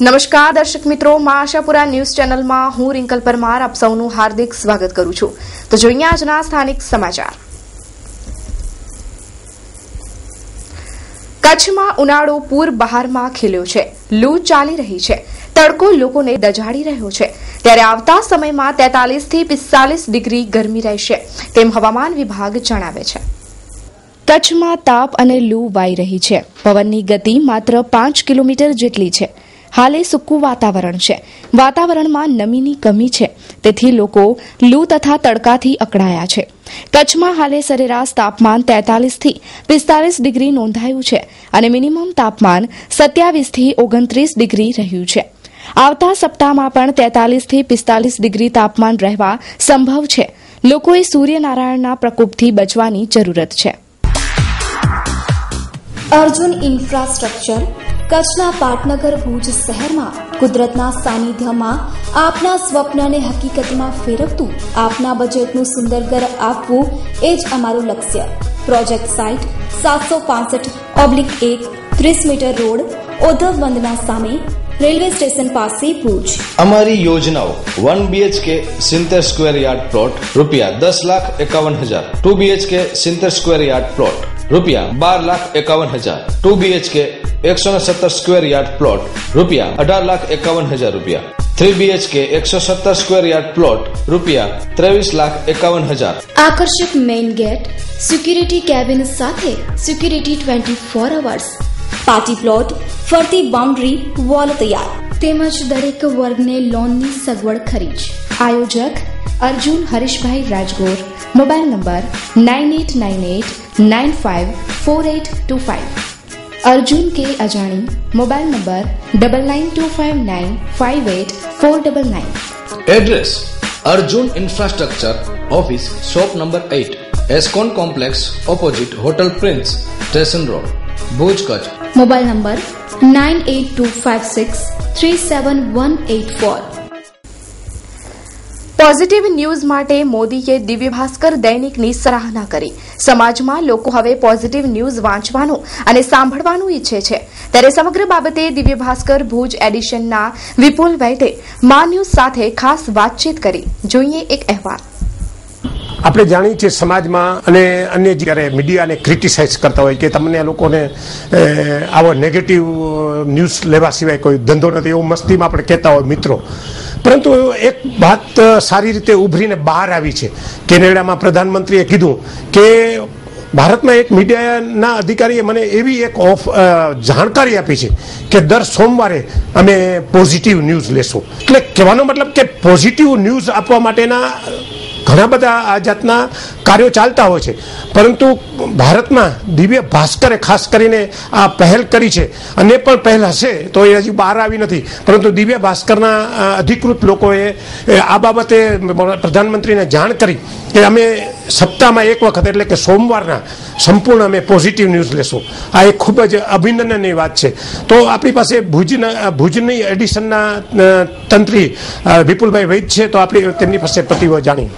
નમસ્કાર, દર્શક મિત્રો. મા આશાપુરા ન્યૂઝ ચેનલમાં હું રિંકલ પરમાર આપ સૌનું હાર્દિક સ્વાગત કરું છું. તો જોઈએ આજના સ્થાનિક સમાચાર. કચ્છમાં ઉનાળો પૂર બહારમાં ખીલ્યો છે. લૂ ચાલી રહી છે. તડકો લોકોને દજાડી રહ્યો છે. ત્યારે આવતા સમયમાં તેતાલીસથી પિસ્તાલીસ ડિગ્રી ગરમી રહેશે. તેમ હવામાન વિભાગ જણાવે છે. કચ્છમાં તાપ અને લૂ વાઈ રહી છે. પવનની ગતિ માત્ર પાંચ કિલોમીટર જેટલી છે. હાલે સૂકું વાતાવરણ છે. વાતાવરણમાં નમીની કમી છે. તેથી લોકો લૂ તથા તડકાથી અકળાયા છે. કચ્છમાં હાલે સરેરાશ તાપમાન તેતાલીસથી પિસ્તાલીસ ડિગ્રી નોંધાયું છે અને મિનિમમ તાપમાન સત્યાવીસથી ઓગણત્રીસ ડિગ્રી રહ્યું છે. આવતા સપ્તાહમાં પણ તેતાલીસથી પિસ્તાલીસ ડિગ્રી તાપમાન રહેવા સંભવ છે. લોકોએ સૂર્યનારાયણના પ્રકોપથી બચવાની જરૂરત છે. અર્જુન ઇન્ફ્રાસ્ટ્રક્ચર કચ્છના પાટનગર ભુજ શહેરમાં કુદરતના સાનિધ્યમાં આપના સ્વપ્નને હકીકતમાં ફેરવતું આપના બજેટનું સુંદર ઘર આપવું એ જ અમારું લક્ષ્ય. પ્રોજેક્ટ સાઇટ સાતસો પાસઠ ઓબ્લિક એક ત્રીસ મીટર રોડ ઓધવ બંધના સામે રેલવે સ્ટેશન પાસે ભુજ. અમારી યોજનાઓ વન બીએચકે સિત્તેર સ્ક્વેર યાર્ડ પ્લોટ રૂપિયા દસ લાખ એકાવન હજાર, ટુ બીએચકે સિત્તેર સ્ક્વેર યાર્ડ પ્લોટ. રૂપિયા બાર લાખ એકાવન હજાર. ટુ બીએચકે એકસો ને સત્તર સ્ક્વેર યાર્ડ પ્લોટ, રૂપિયા અઢાર લાખ એકાવન હજાર રૂપિયા. થ્રી બીએચકે એકસો સત્તર સ્ક્વેર યાર્ડ પ્લોટ, રૂપિયા ત્રેવીસ લાખ એકાવન હજાર. આકર્ષક મેઇન ગેટ, સિક્યુરિટી કેબિન સાથે security twenty four hours. Party plot, ફરતી બાઉન્ડ્રી, વોલ તૈયાર. તેમજ દરેક વર્ગને લોનની સગવડ ખરીજ. આયોજક Arjun Harishbhai Rajgor. Mobile number nine eight nine eight nine five four eight two five Arjun કે અજાણી mobile number double nine two five nine five eight four double nine address Arjun infrastructure office shop number eight Escon complex opposite hotel prince station road Bhuj Kutch mobile number nine eight two five six three seven one eight four positive news માટે મોદીએ દિવ્ય ભાસ્કર દૈનિકની સરાહના કરી. સમાજમાં લોકો હવે positive news વાંચવાનું અને સાંભળવાનું ઈચ્છે છે. ત્યારે સમગ્ર બાબતે દિવ્ય ભાસ્કર ભુજ એડિશનના વિપુલ વૈદે મા ન્યૂઝ સાથે ખાસ વાતચીત કરી. જોઈએ એક અહેવાલ. આપણે જાણીએ છીએ સમાજમાં અને અન્ય જ્યારે મીડિયાને ક્રિટિસાઇઝ કરતા હોય કે તમને લોકોને આવો નેગેટિવ ન્યૂઝ લેવા સિવાય કોઈ ધંધો નથી. એવું મસ્તીમાં આપણે કહેતા હોય મિત્રો. પરંતુ એક વાત સારી રીતે ઉભરીને બહાર આવી છે. કેનેડામાં પ્રધાનમંત્રીએ કીધું કે ભારતમાં એક મીડિયાના અધિકારીએ મને એવી એક ઓફ જાણકારી આપી છે કે દર સોમવારે અમે પોઝિટિવ ન્યૂઝ લેશું. એટલે કહેવાનો મતલબ કે પોઝિટિવ ન્યૂઝ આપવા માટેના ઘણા બધા આ જાતના કાર્યો ચાલતા હોય છે. પરંતુ ભારતમાં દિવ્ય ભાસ્કરે ખાસ કરીને આ પહેલ કરી છે. અને પણ પહેલ હશે તો એ હજી બહાર આવી નથી. પરંતુ દિવ્ય ભાસ્કરના અધિકૃત લોકોએ આ બાબતે પ્રધાનમંત્રીને જાણ કરી કે અમે સપ્તાહમાં એક વખત એટલે કે સોમવારના સંપૂર્ણ અમે પોઝિટિવ ન્યૂઝ લેશું. આ એક ખૂબ જ અભિનંદનની વાત છે. તો આપણી પાસે ભુજના, ભુજની એડિશનના તંત્રી વિપુલભાઈ વૈદ છે, તો આપણે તેમની પાસે પ્રતિભાવ જાણી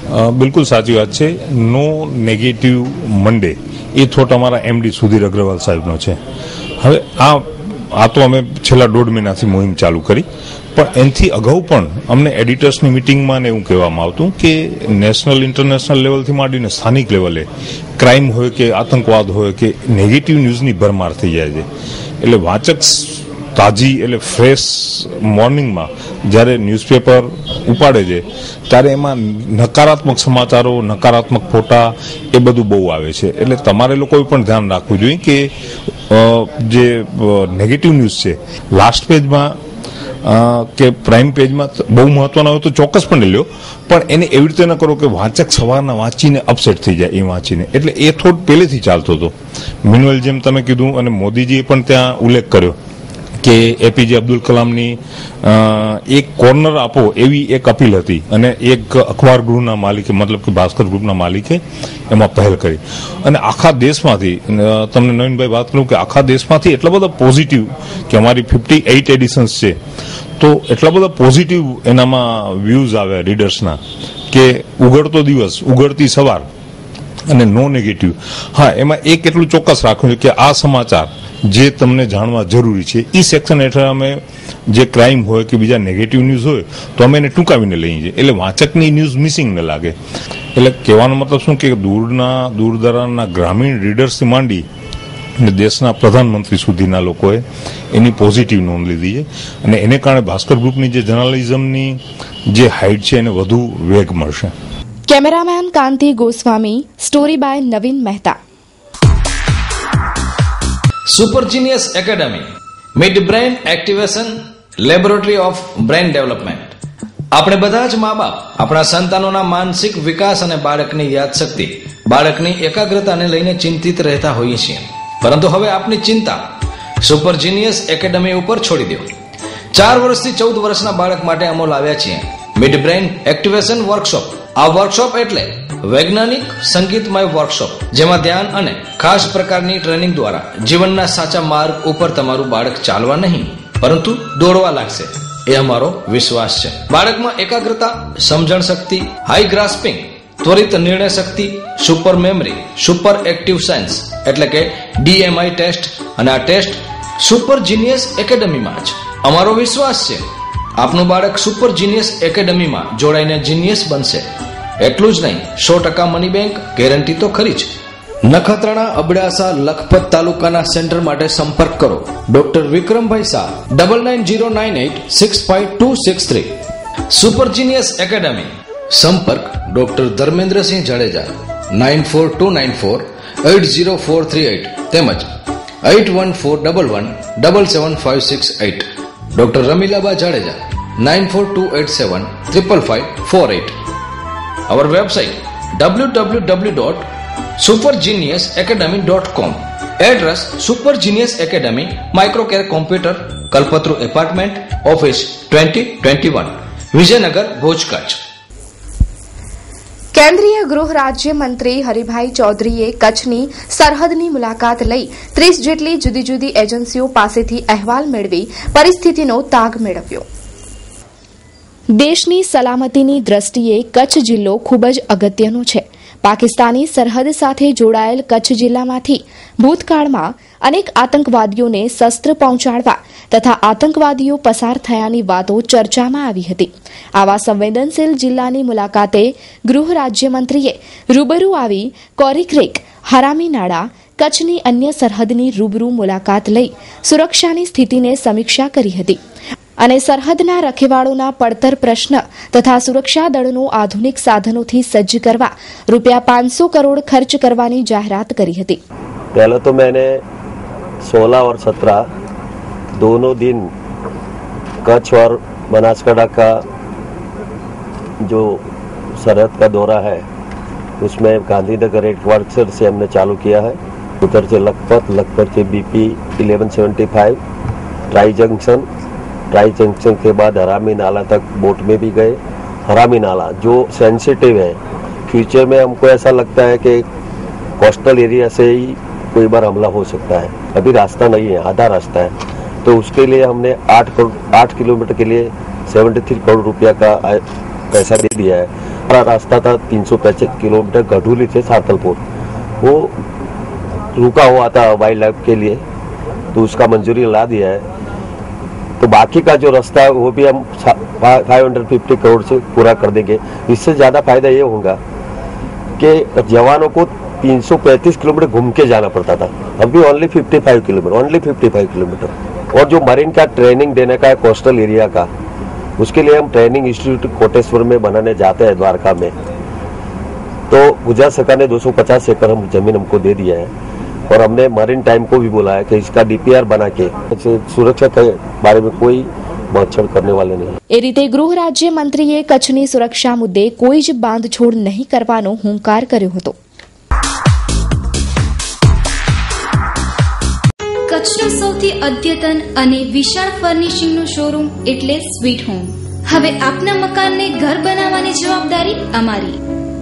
બિલકુલ સાચી વાત છે. નો નેગેટિવ મંડે એ થોટ અમારા એમડી સુધીર અગ્રવાલ સાહેબનો છે. હવે આ આ તો અમે છેલ્લા દોઢ મહિનાથી મુહિમ ચાલુ કરી. પણ એનાથી અગાઉ પણ અમને એડિટર્સની મિટિંગમાં ને એવું કહેવામાં આવતું કે નેશનલ, ઇન્ટરનેશનલ લેવલથી માંડીને સ્થાનિક લેવલે ક્રાઇમ હોય કે આતંકવાદ હોય કે નેગેટિવ ન્યૂઝની ભરમાર થઈ જાય છે. એટલે વાચક તાજી એટલે ફ્રેશ મોર્નિંગમાં જ્યારે ન્યૂઝપેપર ઉપાડે છે, ત્યારે એમાં નકારાત્મક સમાચારો, નકારાત્મક ફોટા એ બધું બહુ આવે છે. એટલે તમારે લોકોએ પણ ધ્યાન રાખવું જોઈએ કે જે નેગેટિવ ન્યૂઝ છે લાસ્ટ પેજમાં કે પ્રાઇમ પેજમાં બહુ મહત્વના હોય તો ચોક્કસ પણ લ્યો પણ એને એવી રીતે ન કરો કે વાંચક સવારના વાંચીને અપસેટ થઈ જાય એ વાંચીને. એટલે એ થોડ પહેલેથી ચાલતો હતો. મિનવેલ જેમ તમે કીધું અને મોદીજીએ પણ ત્યાં ઉલ્લેખ કર્યો. કે એપીજે અબ્દુલ કલામની એક કોર્નર આપો એવી એક અપીલ હતી અને એક અખબાર ગૃહના માલિકે, મતલબ કે ભાસ્કર ગ્રુપના માલિકે એમાં પહેલ કરી. અને આખા દેશમાંથી તમને નવીનભાઈ વાત કરું કે આખા દેશમાંથી એટલા બધા પોઝિટિવ કે અમારી ફિફ્ટી એઇટ એડિશન્સ છે, તો એટલા બધા પોઝિટિવ એનામાં વ્યૂઝ આવ્યા રીડર્સના કે ઉગડતો દિવસ, ઉગડતી સવાર અને નો નેગેટિવ હા, એમાં એક એટલું ચોક્કસ રાખ્યું છે કે આ સમાચાર જે તમને જાણવા જરૂરી છે એ સેક્શન હેઠળ અમે જે ક્રાઇમ હોય કે બીજા નેગેટિવ ન્યૂઝ હોય, તો અમે એને ટૂંકાવીને લઈએ છીએ. એટલે વાંચકની ન્યૂઝ મિસિંગ ન લાગે. એટલે કહેવાનો મતલબ શું કે દૂરના દૂરદરાના ગ્રામીણ રીડર્સથી માંડી અને દેશના પ્રધાનમંત્રી સુધીના લોકોએ એની પોઝિટિવ નોંધ લીધી છે. અને એને કારણે ભાસ્કર ગ્રુપની જે જર્નાલિઝમની જે હાઇટ છે, એને વધુ વેગ મળશે. Cameraman Kanti Goswami story by Naveen Mehta. Super genius academy mid brain activation laboratory of brain development આપણે બધા જ મા બાપ આપણા સંતાનોના માનસિક વિકાસ અને બાળકની યાદશક્તિ બાળકની એકાગ્રતાને લઈને ચિંતિત રહેતા હોઈએ છીએ. પરંતુ હવે આપની ચિંતા સુપરજીનિયસ એકેડમી ઉપર છોડી દો. ચાર વર્ષથી ચૌદ વર્ષના બાળક માટે અમો લાવ્યા છીએ. મિડ બ્રેન એક્ટિવેશન વર્કશોપ આ વર્કશોપ એટલે વૈજ્ઞાનિક સંગીતમય વર્કશોપ જેમાં ધ્યાન અને ખાસ પ્રકારની ટ્રેનિંગ દ્વારા જીવનના સાચા માર્ગ ઉપર તમારું બાળક ચાલવા નહીં, પરંતુ દોડવા લાગશે. એ અમારો વિશ્વાસ છે. બાળકમાં એકાગ્રતા, સમજણ શક્તિ હાઈ ગ્રાસ્પિંગ ત્વરિત નિર્ણય શક્તિ super memory super active science એટલે કે ડીએમઆઈ ટેસ્ટ અને આ ટેસ્ટ સુપર જીનિયસ એકેડમીમાં જ. અમારો વિશ્વાસ છે. આપનું બાળક સુપર જીનિયસ એકેડમીમાં જોડાઈને જીનિયસ બનશે. એટલું જ નહીં, સો ટકા મની બેંક ગેરંટી તો ખરી જ. નખત્રાણા અબડાસા લખપત તાલુકાના સેન્ટર માટે સંપર્ક કરો. Doctor Vikrambhai Shah double nine zero nine eight six five two six three super genius academy સંપર્ક doctor Dharmendrasinh Jadeja. Nine four two nine four eight zero four three eight તેમજ eight one four double one double seven five six eight doctor Ramilaba Jadeja nine four two eight seven triple five four eight our website www.supergeniusacademy.com address super genius academy microcare computer kalpatru apartment office 2021 Vijaynagar Bhuj Kutch કેન્દ્રીય ગૃહ રાજ્ય મંત્રી હરિભાઈ ચૌધરીએ કચ્છની સરહદની મુલાકાત લઈ ત્રીસ જેટલી જુદી જુદી એજન્સીઓ પાસેથી અહેવાલ મેળવી પરિસ્થિતિનો તાગ મેળવ્યો. દેશની સલામતીની દ્રષ્ટિએ કચ્છ જિલ્લો ખૂબ જ અગત્યનો છે. પાકિસ્તાની સરહદ સાથે જોડાયેલ કચ્છ જિલ્લામાંથી ભૂતકાળમાં અનેક આતંકવાદીઓને શસ્ત્ર પહોંચાડવા તથા આતંકવાદીઓ પસાર થયાની વાતો ચર્ચામાં આવી હતી. આવા સંવેદનશીલ જિલ્લાની મુલાકાતે ગૃહ રાજ્યમંત્રીએ રૂબરૂ આવી કોરીક્રેક હરામી નાળા, કચ્છની અન્ય સરહદની રૂબરૂ મુલાકાત લઈ સુરક્ષાની સ્થિતિને સમીક્ષા કરી હતી. અને સરહદના રખેવાળોના પડતર પ્રશ્ન તથા સુરક્ષા દળનો આધુનિક સાધનોથી સજ્જ કરવા રૂપિયા પાંચસો કરોડ ખર્ચ કરવાની જાહેરાત કરી હતી पहले तो मैंने 16 और 17 दोनों दिन कच्छ और बनासकांठा का जो सरहद का दौरा है उसमें गांधीनगर हेडक्वार्टर से हमने चालू किया है उधर से लखपत लखपत से BP 1175 tri junction tri junction के बाद हरामी नाला तक बोट में भी गए। हरामी नाला, जो सेंसिटिव है। फ्यूचर में हमको ऐसा लगता है कि कोस्टल एरिया से ही कोई बार हमला हो सकता है। अभी रास्ता नहीं है, आधा रास्ता है। तो उसके लिए हमने आठ करोड़, आठ किलोमीटर के लिए सेवेंटी थ्री करोड़ रुपया का पैसा दे दिया है। हमारा रास्ता था तीन सौ पैंसठ किलोमीटर गढ़ूली से सातलपुर। वो रुका हुआ था वाइल्ड लाइफ के लिए तो उसका मंजूरी ला दिया है। तो बाकी का जो रास्ता है, वो भी हम फाइव हंड्रेड फिफ्टी करोड़ से पूरा कर देंगे। इससे ज़्यादा फ़ायदा ये होगा कि जवानों को 335 किलोमीटर घूम के जाना पड़ता था। अभी ओनली 55 किलोमीटर ओनली 55 किलोमीटर। और जो मरीन का ट्रेनिंग देने का है कोस्टल एरिया का, उसके लिए हम ट्रेनिंग इंस्टीट्यूट कोटेश्वर में बनाने जाते हैं, द्वारका में। तो गुजरात सरकार ने 250 एकड़ हम ज़मीन हमको दे दिया है। और हमने मरीन टाइम को भी बोला है कि इसका डीपीआर बना के ऐसे सुरक्षा के बारे में कोई बातचीत करने वाले नहीं એ રીતે ગૃહ રાજ્ય મંત્રીએ કચ્છની સુરક્ષા મુદ્દે કોઈ જ બાંધછોડ નહીં કરવાનો હુંકાર કર્યો હતો કચ્છનું સૌથી અદ્યતન અને વિશાળ ફર્નિશિંગનું શોરૂમ એટલે સ્વીટ હોમ હવે આપના મકાનને ઘર બનાવવાની જવાબદારી અમારી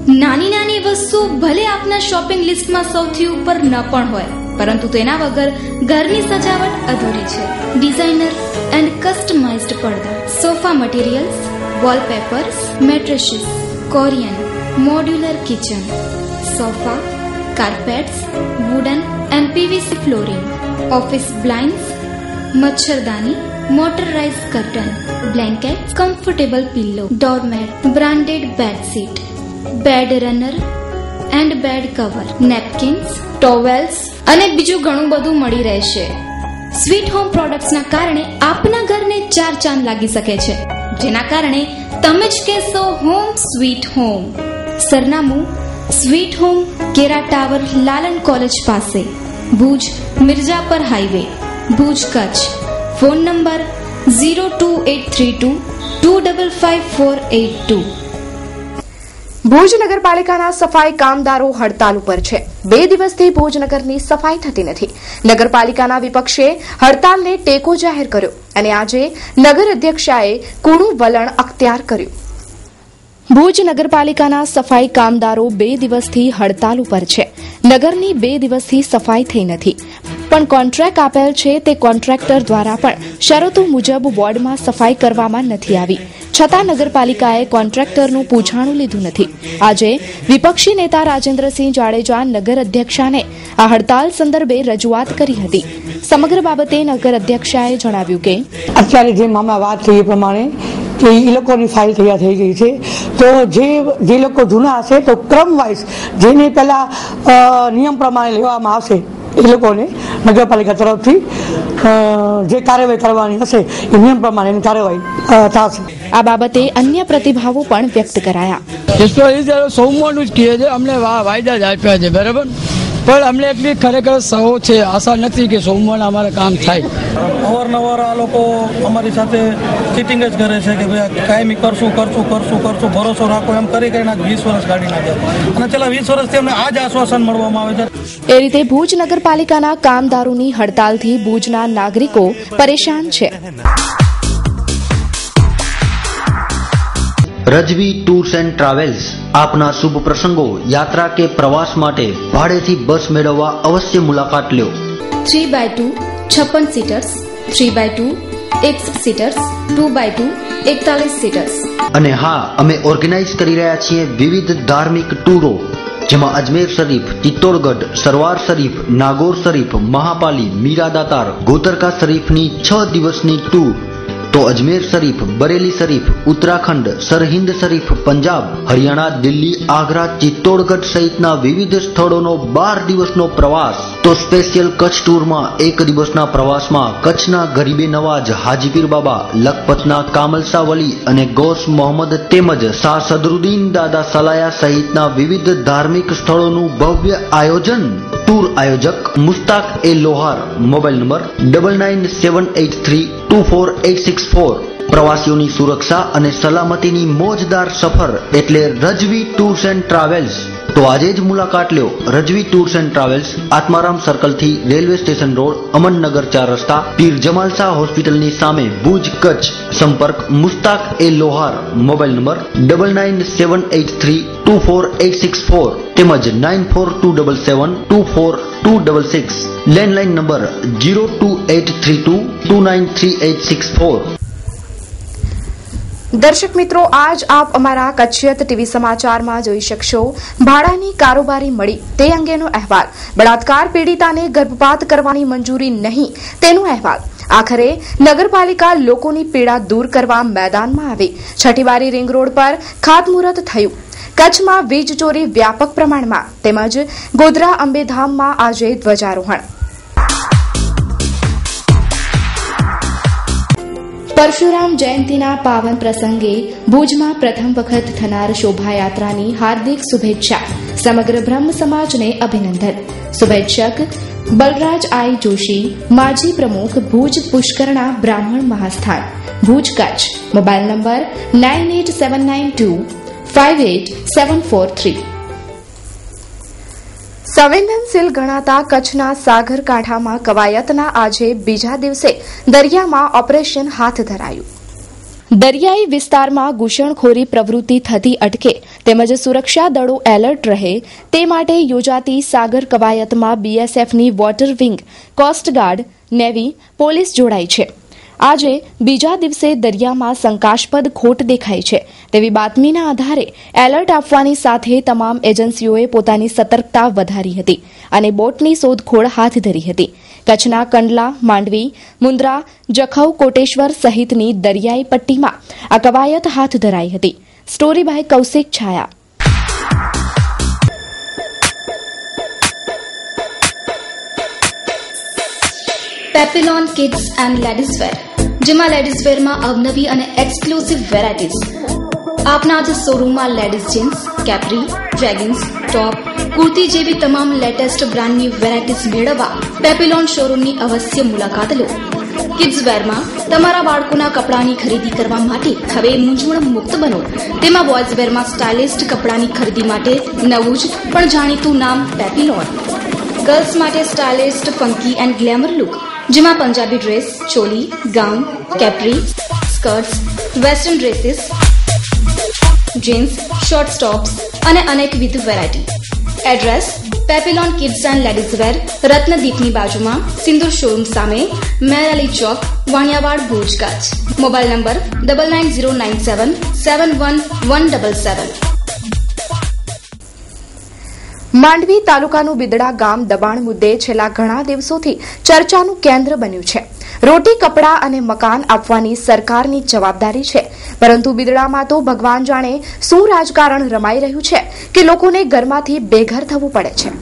નાની નાની વસ્તુ ભલે આપના શોપિંગ લિસ્ટમાં સૌથી ઉપર ન પણ હોય, પરંતુ તેના વગર ઘરની સજાવટ અધૂરી છે. ડિઝાઇનર એન્ડ કસ્ટમાઇઝ્ડ પડદા sofa materials wallpapers mattresses Corian modular kitchen sofa carpets wooden and PVC flooring office blinds મચ્છરદાની motorise curtain blanket comfortable pillow doormat branded bedsheet bed runner and bed cover napkins towels અને બીજું ઘણું બધું મળી રહેશે. Sweet home પ્રોડક્ટ્સના કારણે આપના ઘરને ચાર ચાંદ લાગી શકે છે. જેના કારણે તમે જ કહેશો હોમ સ્વીટ હોમ સરનામું sweet home Kera tower, Lalan college પાસે. Bhuj Mirjapar highway. Bhuj Kutch. Phone number zero two eight three two two double five four eight two. Bhuj નગરપાલિકાના સફાઈ કામદારો હડતાલ ઉપર છે. બે દિવસથી ભુજનગરની સફાઈ થતી નથી. નગરપાલિકાના વિપક્ષે હડતાલને ટેકો જાહેર કર્યો અને આજે નગર અધ્યક્ષાએ કુણું વલણ અખ્તિયાર કર્યું. ભુજ નગરપાલિકાના સફાઈ કામદારો બે દિવસથી હડતાલ ઉપર છે. નગરની બે દિવસથી સફાઈ થઈ નથી. પણ કોન્ટ્રાક્ટ આપેલ છે તે કોન્ટ્રાક્ટર દ્વારા પણ શરતો મુજબ વોર્ડમાં સફાઈ કરવામાં નથી આવી. છતાં નગરપાલિકાએ કોન્ટ્રાક્ટરનું પૂછાણું લીધું નથી. આજે વિપક્ષી નેતા રાજેન્દ્રસિંહ જાડેજા નગર અધ્યક્ષાને આ હડતાલ સંદર્ભે રજૂઆત કરી હતી. સમગ્ર બાબતે નગર અધ્યક્ષાએ જણાવ્યું કે, અત્યારે જેમ મામા વાત થઈ એ પ્રમાણે કે એ લોકોની ફાઇલ તૈયાર થઈ ગઈ છે. તો જે જે લોકો જૂના હશે તો ક્રમ વાઇઝ જેને પહેલા નિયમ પ્રમાણે લેવામાં આવશે એ લોકોને નગરપાલિકા તરફથી જે કાર્યવાહી કરવાની હશે એ નિયમ પ્રમાણેની કાર્યવાહી થશે. આ બાબતે અન્ય પ્રતિભાવો પણ વ્યક્ત કરાયા. સોમવારનું જ કહે છે અમને વાયદા જ આપ્યા છે બરાબર? પણ અમને એટલી ખરેખર સહો છે આશા નથી કે સોમવારના અમારે કામ થાય. અવારનવાર આ લોકો અમારી સાથે ચીટિંગ જ કરે છે કે ભાઈ કાયમી કરશું કરશું કરશું કરશું ભરોસો રાખો એમ કરી કરીને આજ વીસ વર્ષ કાઢી નાખ્યા અને છેલ્લા વીસ વર્ષથી અમને આ જ આશ્વાસન મળવામાં આવે છે. એ રીતે ભુજ નગરપાલિકાના કામદારોની હડતાલથી ભુજના નાગરિકો પરેશાન છે. રજવી ટૂર્સ એન્ડ ટ્રાવેલ્સ આપના શુભ પ્રસંગો યાત્રા કે પ્રવાસ માટે ભાડેથી બસ મેળવવા અવશ્ય મુલાકાત લ્યો. થ્રી બાય ટુ છપ્પન સીટર્સ થ્રી બાય ટુ એકસઠ સીટર્સ ટુ બાય ટુ એકતાલીસ સીટર્સ અને હા અમે ઓર્ગેનાઇઝ કરી રહ્યા છીએ વિવિધ ધાર્મિક ટૂરો જેમાં અજમેર શરીફ ચિત્તોડગઢ સરવાર શરીફ નાગોર શરીફ મહાપાલી મીરાદાતાર ગોતરકા શરીફની છ દિવસની ટૂર તો અજમેર શરીફ, બરેલી શરીફ, ઉત્તરાખંડ, સરહિંદ શરીફ, પંજાબ, હરિયાણા, દિલ્હી, આગ્રા, ચિત્તોડગઢ સહિતના વિવિધ સ્થળોનો બાર દિવસનો પ્રવાસ. તો સ્પેશિયલ કચ્છ ટૂરમાં એક દિવસના પ્રવાસમાં કચ્છના ગરીબે નવાજ, હાજીપીર બાબા લખપતના કામલસા વલી અને ગોસ મોહમ્મદ તેમજ શાહ સદરુદ્દીન દાદા સલાયા સહિતના વિવિધ ધાર્મિક સ્થળોનું ભવ્ય આયોજન. ટૂર આયોજક Mustak A Lohar, mobile number double nine seven eight three two four eight six four પ્રવાસીઓની સુરક્ષા અને સલામતીની મોજદાર સફર એટલે રજવી ટૂર્સ એન્ડ ટ્રાવેલ્સ તો આજે જ મુલાકાત લ્યો Rajvi tours and travels Atmaram સર્કલથી railway station road, Amannagar ચાર રસ્તા, પીર જમાલ શાહ હોસ્પિટલની સામે ભુજ કચ્છ. સંપર્ક Mustak A Lohar. Mobile number double nine seven eight three two four eight six four તેમજ nine four two double seven two four two double six landline number zero two eight three two two nine three eight six four દર્શક મિત્રો, આજ આપ અમારા કચ્છિયત TV સમાચારમાં જોઈ શકશો. ભાડાની કારોબારી મળી, તે અંગેનો અહેવાલ. બળાત્કાર પીડિતાને ગર્ભપાત કરવાની મંજૂરી નહીં, તેનો અહેવાલ. આખરે, નગરપાલિકા લોકોની પીડા દૂર કરવા મેદાનમાં આવી. છઠીવારી રિંગ રોડ પર ખાતમુહૂર્ત થયું. કચ્છમાં વીજ ચોરી વ્યાપક પ્રમાણમાં. તેમજ ગોધરા અંબેધામમાં આજે ધ્વજારોહણ. પરશુરામ જયંતિના પાવન પ્રસંગે ભુજમાં પ્રથમ વખત થનાર શોભાયાત્રાની હાર્દિક શુભેચ્છા. સમગ્ર બ્રહ્મ સમાજને અભિનંદન. શુભેચ્છક બલરાજ આઈ જોશી, માજી પ્રમુખ Bhuj Pushkarna Brahmin Mahasthan, Bhuj Kutch. Mobile number nine eight seven nine two, five eight seven four three. સંવેદનશીલ ગણાતા કચ્છના સાગરકાંઠામાં કવાયતના આજે બીજા દિવસે દરિયામાં ઓપરેશન હાથ ધરાયું. દરિયાઈ વિસ્તારમાં ઘૂસણખોરી પ્રવૃત્તિ થતી અટકે તેમજ સુરક્ષા દળો એલર્ટ રહે તે માટે યોજાતી સાગર કવાયતમાં બીએસએફની water wing coastguard navy, police જોડાઈ છે. આજે બીજા દિવસે દરિયામાં શંકાસ્પદ ખોટ દેખાય છે. તેવી બાતમીના આધારે એલર્ટ આપવાની સાથે તમામ એજન્સીઓએ પોતાની સતર્કતા વધારી હતી અને બોટની શોધખોળ હાથ ધરી હતી. કચ્છના કંડલા, માંડવી, મુન્દ્રા, જખૌ, કોટેશ્વર સહિતની દરિયાઈ પટ્ટીમાં આ કવાયત હાથ ધરાઈ હતી. Story by Kaushik Chhaya. Papillon kids and ladieswear જેમાં લેડીઝવેરમાં અવનવી અને એક્સક્લુસિવ વેરાયટીઝ આપના જ શોરૂમમાં ladies jeans capri jeggings top kurti જેવી તમામ લેટેસ્ટ બ્રાન્ડની વેરાયટીઝ મેળવવા પેપિલોન શોરૂમની અવશ્ય મુલાકાત લો. કિડ્સવેરમાં તમારા બાળકોના કપડાની ખરીદી કરવા માટે હવે મૂંઝવણ મુક્ત બનો. તેમાં બોયઝવેરમાં સ્ટાઇલિસ્ટ કપડાની ખરીદી માટે નવું જ પણ જાણીતું નામ પેપિલોન ગર્લ્સ માટે stylist funky and glamour look જેમાં Punjabi dress choli gown capri skirts western dresses jeans short stops અને અનેકવિધ variety address Papillon kids and ladies wear રત્નદીપની બાજુમાં, સિંદુર શોરૂમ સામે, Mer Ali Chowk, Vaniyawad, Bhuj Kutch mobile number double nine zero nine seven seven one one double seven Mandvi તાલુકાનું બિદડા ગામ દબાણ મુદ્દે છેલ્લા ઘણા દિવસોથી ચર્ચાનું કેન્દ્ર બન્યું છે. રોટી, કપડાં અને મકાન આપવાની સરકારની જવાબદારી છે. પરંતુ બિદડામાં તો ભગવાન જાણે શું રાજકારણ રમાઈ રહ્યું છે કે લોકોને ઘરમાંથી બેઘર થવું પડે છે.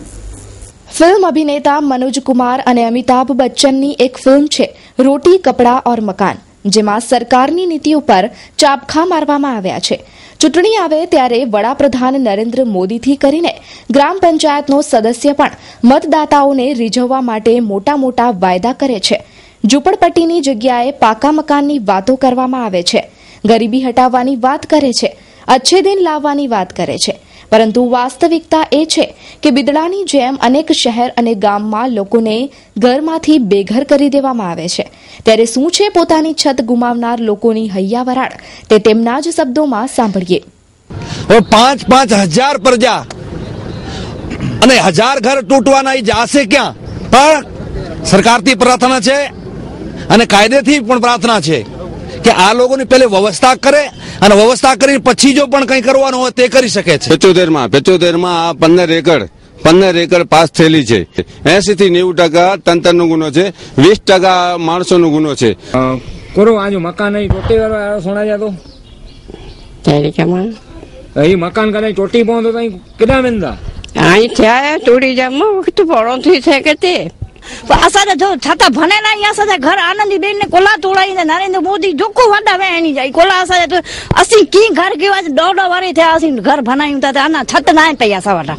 ફિલ્મ અભિનેતા મનોજ કુમાર અને અમિતાભ બચ્ચનની એક ફિલ્મ છે, રોટી, કપડાં ઓર મકાન, જેમાં સરકારની નીતિઓ પર ચાપખા મારવામાં આવ્યા છે. ચૂંટણી આવે ત્યારે વડાપ્રધાન નરેન્દ્ર મોદીથી કરીને ગ્રામ પંચાયતનો સદસ્ય પણ મતદાતાઓને રીઝવવા માટે મોટા મોટા વાયદા કરે છે. ઝૂંપડપટ્ટીની જગ્યાએ પાકા મકાનની વાતો કરવામાં આવે છે. ગરીબી હટાવવાની વાત કરે છે. અચ્છે દિન લાવવાની વાત કરે છે. પરંતુ વાસ્તવિકતા એ છે કે બિદડાની જેમ અનેક શહેર અને ગામમાં લોકોને ઘરમાંથી બેઘર કરી દેવામાં આવે છે. ત્યારે શું છે પોતાની છત ગુમાવનાર લોકોની હૈયાવરાળ? તે તેમના જ શબ્દોમાં સાંભળીએ. પાંચ પાંચ હજાર પ્રજા અને હજાર ઘર તૂટવાના એ જાશે ક્યાં? પણ સરકારથી પ્રાર્થના છે અને કાયદેથી પણ પ્રાર્થના છે. કે આ લોકોની પહેલે વ્યવસ્થા કરે અને વ્યવસ્થા કરીને પછી જો પણ કંઈ કરવાનું હોય તે કરી શકે છે. પચોતેરમાં પચોતેરમાં આ પંદર એકર પંદર એકર પાસ થયેલી છે. એસી થી નેવું ટકા તંત્રનો ગુનો છે વીસ ટકા માણસોનો ગુનો છે. કરો આજુ મકાન અહીં ચોટી વાળો સોના જાતો અહીં મકાન કરે ચોટી પહોંચો તો અહીં કેટલા મેંદા અહીં થયા ચોટી જામ વખત પડો થી છે કે તે. અસારે જો છતાં ભણેલા અહીંયા સાથે ઘર આનંદી બેન ને કોલા તોડાઈને નરેન્દ્ર મોદી જોકો વાડા વે એની જાય. કોલા અસારે તો અસી કી ઘર કેવા દોડો વારી થયા અસી ઘર ભણાયું તા આના છત ના પૈયા સવાટા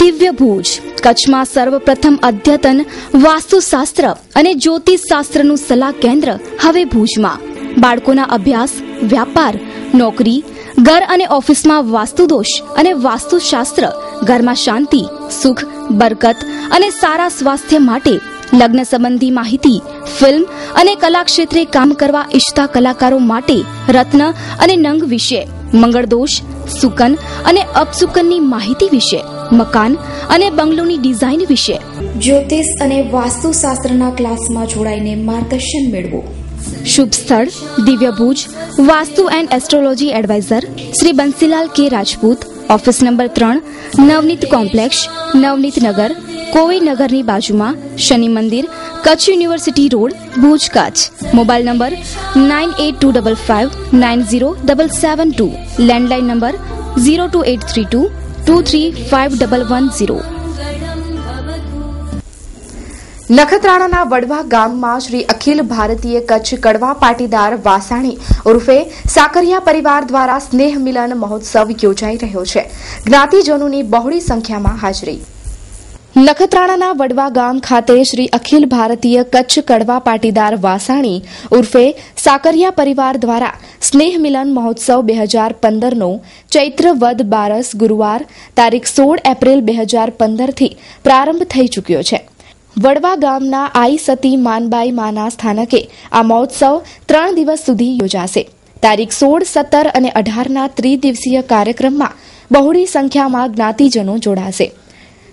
દિવ્ય ભુજ, કચ્છમાં સર્વપ્રથમ અદ્યતન વાસ્તુશાસ્ત્ર અને જ્યોતિષશાસ્ત્રનું સલાહ કેન્દ્ર હવે ભુજમાં. બાળકોના અભ્યાસ, વ્યાપાર, નોકરી, ઘર અને ઓફિસમાં વાસ્તુદોષ અને વાસ્તુશાસ્ત્ર ઘરમાં શાંતિ સુખ બરકત અને સારા સ્વાસ્થ્ય માટે લગ્ન સંબંધી માહિતી ફિલ્મ અને કલા ક્ષેત્રે કામ કરવા ઈચ્છતા કલાકારો માટે રત્ન અને નંગ વિશે મંગળદોષ સુકન અને અપસુકનની માહિતી વિશે મકાન અને બંગલોની ડિઝાઇન વિશે. જ્યોતિષ અને વાસ્તુશાસ્ત્રના ક્લાસમાં જોડાઈને માર્ગદર્શન મેળવો. શુભ સ્થળ દિવ્ય Bhuj vastu and astrology adviser Shri Bansilal K Rajput office number ત્રણ, નવનીત કોમ્પ્લેક્સ, નવનીત નગર, કોવી નગરની બાજુમાં Shani Mandir, Kutch university road, Bhuj, Kutch. Mobile number nine eight two double five, nine zero double seven two. Landline number zero two eight three two two three five double one zero. નખત્રાણાના Vadva ગામમાં શ્રી અખિલ ભારતીય કચ્છ કડવા પાટીદાર વાસાણી ઉર્ફે સાકરિયા પરિવાર દ્વારા સ્નેહ મિલન મહોત્સવ યોજાઈ રહ્યો છે. જ્ઞાતિજનોની બહોળી સંખ્યામાં હાજરી. નખત્રાણાના વડવા ગામ ખાતે શ્રી અખિલ ભારતીય કચ્છ કડવા પાટીદાર વાસાણી ઉર્ફે સાકરિયા પરિવાર દ્વારા સ્નેહ મિલન મહોત્સવ બે હજાર પંદરનો ચૈત્ર વદ બારસ ગુરુવાર તારીખ સોળ એપ્રિલ બે હજાર પંદરથી પ્રારંભ થઈ ચૂક્યો છે. વડવા ગામના આઈ સતી માનબાઈ માના સ્થાનકે આ મહોત્સવ ત્રણ દિવસ સુધી યોજાશે. તારીખ સોળ, સત્તર અને અઢારના ત્રિદિવસીય કાર્યક્રમમાં બહોળી સંખ્યામાં જ્ઞાતિજનો જોડાશે.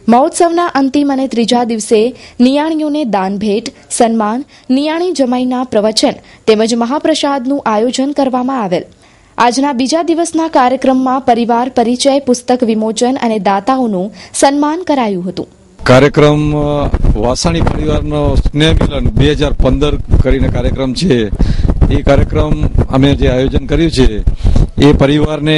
મહોત્સવના અંતિમ અને ત્રીજા દિવસે નિયાણીઓને દાનભેટ, સન્માન, નિયાણી જમાઈના પ્રવચન તેમજ મહાપ્રસાદનું આયોજન કરવામાં આવેલ. આજના બીજા દિવસના કાર્યક્રમમાં પરિવાર પરિચય પુસ્તક વિમોચન અને દાતાઓનું સન્માન કરાયું હતું. કાર્યક્રમ વાસાણી પરિવારનો સ્નેહ મિલન બે હજાર પંદર કરીને કાર્યક્રમ છે. એ કાર્યક્રમ અમે જે આયોજન કર્યું છે, એ પરિવારને,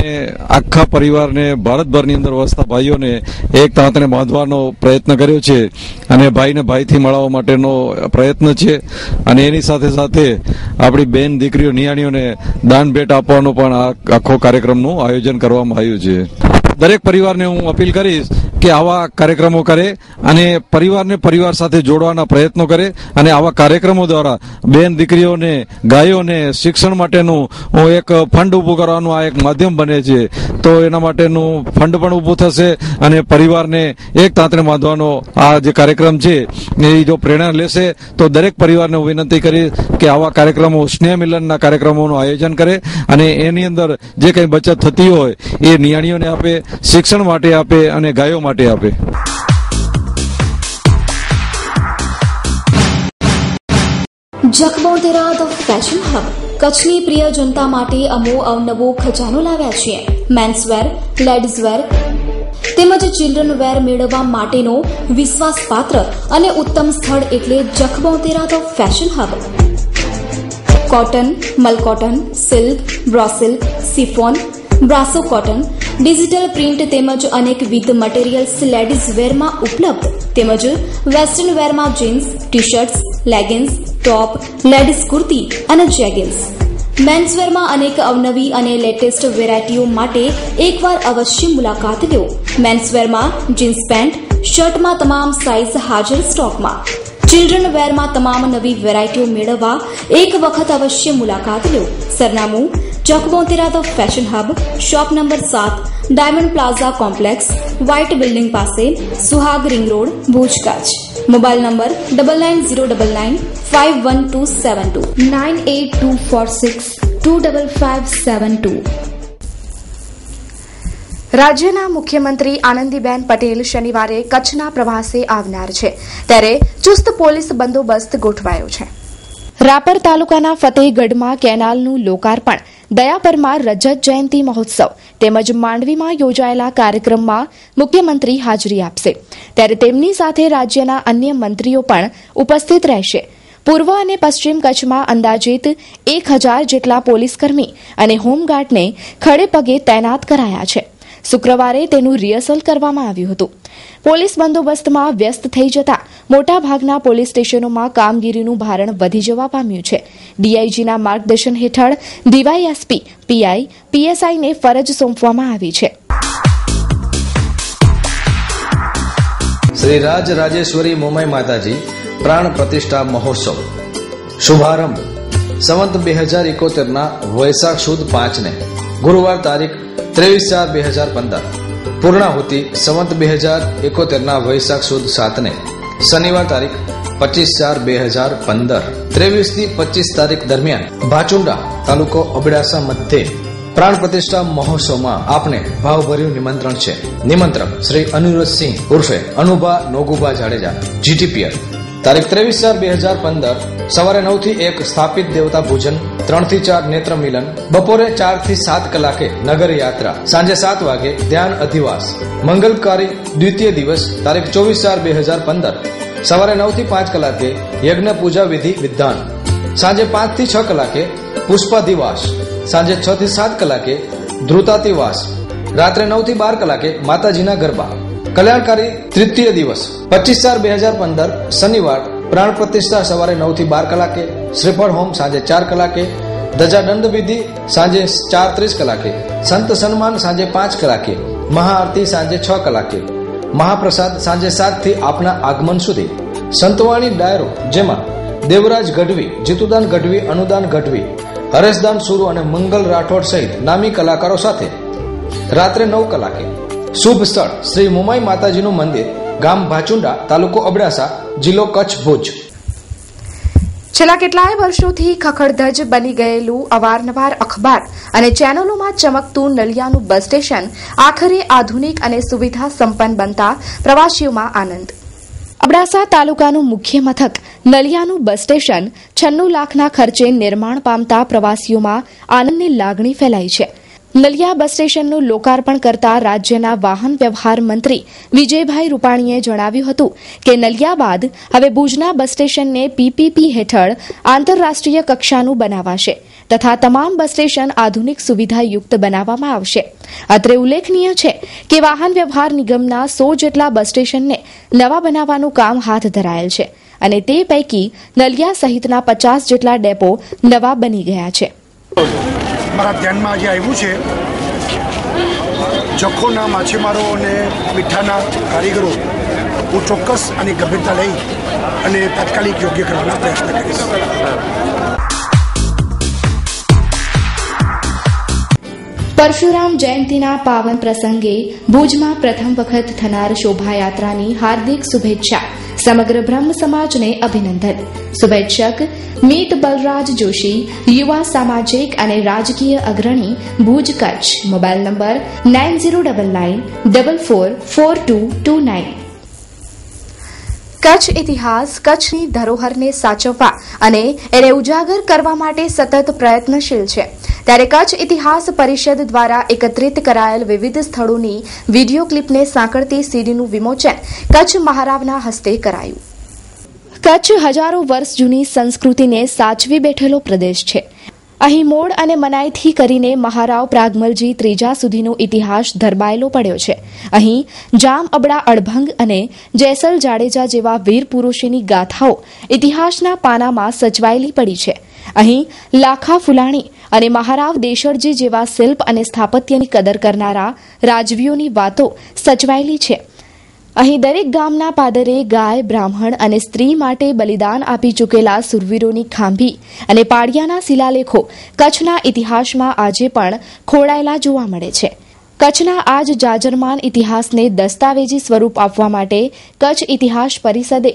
આખા પરિવારને, ભારતભરની અંદર વસતા ભાઈઓને એક તાંતને બાંધવાનો પ્રયત્ન કર્યો છે અને ભાઈને ભાઈથી મળવા માટેનો પ્રયત્ન છે. અને એની સાથે સાથે આપણી બેન દીકરીઓ, નિયાણીઓને દાન ભેટ આપવાનો પણ આ આખો કાર્યક્રમનું આયોજન કરવામાં આવ્યું છે. દરેક પરિવારને હું અપીલ કરીશ કે આવા કાર્યક્રમો કરે અને પરિવારને પરિવાર સાથે જોડવાના પ્રયત્નો કરે અને આવા કાર્યક્રમો દ્વારા બેન દીકરીઓને, ગાયોને શિક્ષણ માટેનું એક ફંડ ઊભું કરવાનું આ એક માધ્યમ બને છે. તો એના માટેનું ફંડ પણ ઊભું થશે અને પરિવારને એક તાંતણે બાંધવાનો આ જે કાર્યક્રમ છે એ જો પ્રેરણા લેશે, તો દરેક પરિવારને હું વિનંતી કરીશ કે આવા કાર્યક્રમો સ્નેહ મિલનના કાર્યક્રમોનું આયોજન કરે અને એની અંદર જે કંઈ બચત થતી હોય એ નિયાણીઓને આપે, શિક્ષણ માટે આપે અને ગાયો માટે આપે. જખબોતેરા ધ ફેશન હબ કચ્છની પ્રિય જનતા માટે અમો અવનવો ખજાનો લાવ્યા છીએ મેન્સવેર લેડીઝવેર તેમજ ચિલ્ડ્રન વેર મેળવવા માટેનો વિશ્વાસપાત્ર અને ઉત્તમ સ્થળ એટલે Jakhbotera the fashion hub cotton mulcotton silk brosilk chiffon brasso cotton digital print તેમજ અનેકવિધ મટીરિયલ્સ લેડીઝ વેરમાં ઉપલબ્ધ. તેમજ western વેરમાં jeans T shirts leggings top ladies kurti અને જેગિન્સ મેન્સવેરમાં અનેક અવનવી અને લેટેસ્ટ વેરાયટીઓ માટે એકવાર અવશ્ય મુલાકાત લો. મેન્સવેરમાં જીન્સ પેન્ટ શર્ટમાં તમામ સાઇઝ હાજર સ્ટોકમાં ચિલ્ડ્રન વેરમાં તમામ નવી વેરાયટીઓ મેળવવા એક વખત અવશ્ય મુલાકાત લો. સરનામું Chakbotera the fashion hub shop number સાત diamond plaza complex white building પાસે Suhag ring road Bhuj Kutch mobile number double nine zero double nine five one two seven two nine eight two four six two double five seven two રાજ્યના મુખ્યમંત્રી આનંદીબેન પટેલ શનિવારે કચ્છના પ્રવાસે આવનાર છે. ત્યારે ચુસ્ત પોલીસ બંદોબસ્ત ગોઠવાયો છે. રાપર તાલુકાના ફતેહગઢમાં કેનાલનું લોકાર્પણ દયાપરમાં રજત જયંતિ મહોત્સવ તેમજ માંડવીમાં યોજાયેલા કાર્યક્રમમાં મુખ્યમંત્રી હાજરી આપશે. ત્યારે તેમની સાથે રાજ્યના અન્ય મંત્રીઓ પણ ઉપસ્થિત રહેશે. પૂર્વ અને પશ્ચિમ કચ્છમાં અંદાજિત એક હજાર જેટલા પોલીસકર્મી અને હોમગાર્ડને ખડે પગે તૈનાત કરાયા છે. શુક્રવારે તેનું રિહર્સલ કરવામાં આવ્યું હતું. પોલીસ બંદોબસ્તમાં વ્યસ્ત થઈ જતા મોટાભાગના પોલીસ સ્ટેશનોમાં કામગીરીનું ભારણ વધી જવા પામ્યું છે. ડીઆઈજીના માર્ગદર્શન હેઠળ ડીવાયએસપી, પીઆઈ, પીએસઆઈને ફરજ સોંપવામાં આવી છે. શ્રી રાજ રાજેશ્વરી મોમાઈ માતાજી પ્રાણ પ્રતિષ્ઠા મહોત્સવ. શુભારંભ. સંવંત બે હજાર ઇકોતેરના વૈશાખ સુદ પાંચને ગુરુવાર તારીખ ત્રેવીસ ચાર બે હજાર પંદર. પૂર્ણાહુતિ સંવંત બે હજાર એકોતેરના વૈશાખ સુદ સાતને. શનિવાર તારીખ પચીસ ચાર બે હજાર પંદર. ત્રેવીસથી પચીસ તારીખ દરમિયાન ભાચુંડા તાલુકો અબડાસા મધ્યે પ્રાણ પ્રતિષ્ઠા મહોત્સવમાં આપને ભાવભર્યું નિમંત્રણ છે. નિમંત્રક શ્રી અનિરુદ્ધસિંહ ઉર્ફે અનુભા નોગુભા જાડેજા જીટીપીએલ તારીખ ત્રેવીસ ચાર બે હજાર પંદર, સવારે નવથી એક સ્થાપિત દેવતા ભોજન ત્રણથી ચાર નેત્ર મિલન, બપોરે ચારથી સાત કલાકે નગર યાત્રા, સાંજે સાત વાગે ધ્યાન અધિવાસ. મંગલકારી દ્વિતીય દિવસ, તારીખ ચોવીસ ચાર બે હજાર પંદર, સવારે નવથી પાંચ કલાકે યજ્ઞ પૂજા વિધિ વિધાન સાંજે પાંચથી છ કલાકે પુષ્પાધિવાસ. સાંજે છ થી સાત કલાકે ધ્રુતાતિવાસ. રાત્રે નવથી બાર કલાકે માતાજીના ગરબા. કલ્યાણકારી તૃતીય દિવસ, પચીસ ચાર બે હજાર પંદર, શનિવાર, પ્રાણ પ્રતિષ્ઠા સવારે નવથી બાર કલાકે, શ્રીફળ હોમ સાંજે ચાર કલાકે, ધજા વિધિ સાંજે ચાર ત્રીસ કલાકે, સંત સન્માન સાંજે પાંચ કલાકે, મહાઆરતી સાંજે છ કલાકે, મહાપ્રસાદ સાંજે સાતથી આપના આગમન સુધી. સંતવાણી ડાયરો, જેમાં દેવરાજ ગઢવી, જીતુદાન ગઢવી, અનુદાન ગઢવી, હરેશદાન સુરુ અને મંગલ રાઠોડ સહિત નામી કલાકારો સાથે. રાત્રે નવ કલાકે શુભ સ્થળ શ્રી મુમાઈ માતાજીનું મંદિર, ગામ ભાચુંડા, તાલુકો અબડાસા, જિલ્લો કચ્છ, ભુજ. છેલ્લા કેટલાય વર્ષોથી ખખડધજ બની ગયેલું અવારનવાર અખબાર અને ચેનલોમાં ચમકતું નલિયાનું બસ સ્ટેશન આખરે આધુનિક અને સુવિધા સંપન્ન બનતા પ્રવાસીઓમાં આનંદ. અબડાસા તાલુકાનું મુખ્ય મથક નલિયાનું બસ સ્ટેશન છન્નું લાખના ખર્ચે નિર્માણ પામતા પ્રવાસીઓમાં આનંદની લાગણી ફેલાઈ છે. નલિયા બસ સ્ટેશનનું લોકાર્પણ કરતા રાજ્યના વાહન વ્યવહાર મંત્રી વિજયભાઈ રૂપાણીએ જણાવ્યું હતું કે નલિયા બાદ હવે ભુજના બસ સ્ટેશનને પીપીપી હેઠળ આંતરરાષ્ટ્રીય કક્ષાનું બનાવાશે તથા તમામ બસ સ્ટેશન આધુનિક સુવિધાયુક્ત બનાવવામાં આવશે. અત્રે ઉલ્લેખનીય છે કે વાહન વ્યવહાર નિગમના સો જેટલા બસ સ્ટેશનને નવા બનાવવાનું કામ હાથ ધરાયેલ છે અને તે પૈકી નલિયા સહિતના પચાસ જેટલા ડેપો નવા બની ગયા છે. મારા ધ્યાનમાં આજે આવ્યું છે. જખોના, માછીમારો અને મીઠાના કારીગરો હું ચોક્કસ અને ગંભીરતા લઈ અને તાત્કાલિક યોગ્ય કરવાનો પ્રયત્ન કરીશ. પરશુરામ જયંતિના પાવન પ્રસંગે ભુજમાં પ્રથમ વખત થનાર શોભાયાત્રાની હાર્દિક શુભેચ્છા. સમગ્ર બ્રહ્મ સમાજને અભિનંદન. શુભેચ્છક, મીત બલરાજ જોશી, યુવા સામાજિક અને રાજકીય અગ્રણી, Bhuj Kutch. Mobile number nine zero double nine double four four two two nine. Kutch ઇતિહાસ કચ્છની ધરોહરને સાચવવા અને એને ઉજાગર કરવા માટે સતત પ્રયત્નશીલ છે. ત્યારે કચ્છ ઇતિહાસ પરિષદ દ્વારા એકત્રિત કરાયેલ વિવિધ સ્થળોની વીડિયો ક્લિપને સાંકળતી સીડીનું વિમોચન કચ્છ મહારાવના હસ્તે કરાયું. કચ્છ હજારો વર્ષ જૂની સંસ્કૃતિને સાચવી બેઠેલો પ્રદેશ છે. અહીં મોડ અને મનાઈથી કરીને મહારાવ પ્રાગમલજી ત્રીજા સુધીનો ઇતિહાસ ધરબાયેલો પડ્યો છે. અહીં જામ અબડા અડભંગ અને જેસલ જાડેજા જેવા વીર પુરુષોની ગાથાઓ ઇતિહાસના પાનામાં સચવાયેલી પડી છે. અહીં લાખા ફુલાણી અને મહારાવ દેશળજી જેવા શિલ્પ અને સ્થાપત્યની કદર કરનારા રાજવીઓની વાતો સચવાયેલી છે. અહીં દરેક ગામના પાદરે ગાય, બ્રાહ્મણ અને સ્ત્રી માટે બલિદાન આપી ચૂકેલા સુરવીરોની ખાંભી અને પાડિયાના શિલાલેખો કચ્છના ઇતિહાસમાં આજે પણ ખોડાયેલા જોવા મળે છે. કચ્છના આ જ જાજરમાન ઇતિહાસને દસ્તાવેજી સ્વરૂપ આપવા માટે કચ્છ ઇતિહાસ પરિષદે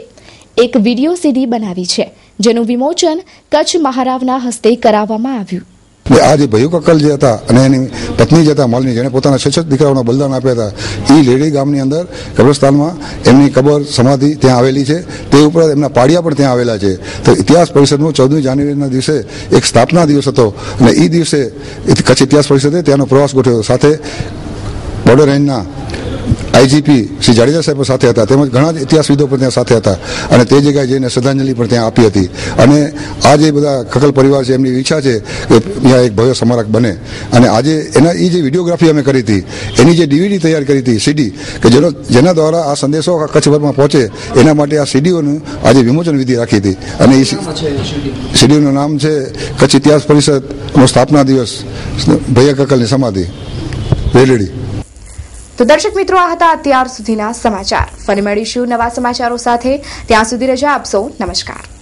એક વીડિયો સીડી બનાવી છે, જેનું વિમોચન કચ્છ મહારાવના હસ્તે કરાવવામાં આવ્યું. આ જે ભયુ કકલ જે હતા અને એની પત્ની જે હતા માલની જેને પોતાના છ છ દીકરાઓના બલિદાન આપ્યા હતા એ લેડી ગામની અંદર કબ્રસ્તાનમાં એમની કબર સમાધિ ત્યાં આવેલી છે. તે ઉપરાંત એમના પાડિયા પણ ત્યાં આવેલા છે. તો ઇતિહાસ પરિષદનો ચૌદમી જાન્યુઆરીના દિવસે એક સ્થાપના દિવસ હતો અને એ દિવસે કચ્છ ઇતિહાસ પરિષદે ત્યાંનો પ્રવાસ ગોઠવ્યો. સાથે બોર્ડર રેન્જના આઈજીપી શ્રી જાડેજા સાહેબ સાથે હતા તેમજ ઘણા ઇતિહાસવિદો પણ ત્યાં સાથે હતા અને તે જગ્યાએ જઈને શ્રદ્ધાંજલિ પણ ત્યાં આપી હતી. અને આ જે બધા ખકલ પરિવાર છે એમની ઈચ્છા છે કે ત્યાં એક ભવ્ય સ્મારક બને. અને આજે એના એ જે વિડીયોગ્રાફી અમે કરી હતી એની જે ડીવીડી તૈયાર કરી હતી સીડી કે જેનો જેના દ્વારા આ સંદેશો કચ્છભરમાં પહોંચે એના માટે આ સીડીઓનું આજે વિમોચન વિધિ રાખી હતી. અને એ સીડીઓનું નામ છે કચ્છ ઇતિહાસ પરિષદનો સ્થાપના દિવસ ભૈયા કકલની સમાધિ. વેલેડી તો દર્શક મિત્રો, આ હતા અત્યાર સુધીના સમાચાર. ફરી મળીશું નવા સમાચારો સાથે. ત્યાં સુધી રજા આપશો. નમસ્કાર.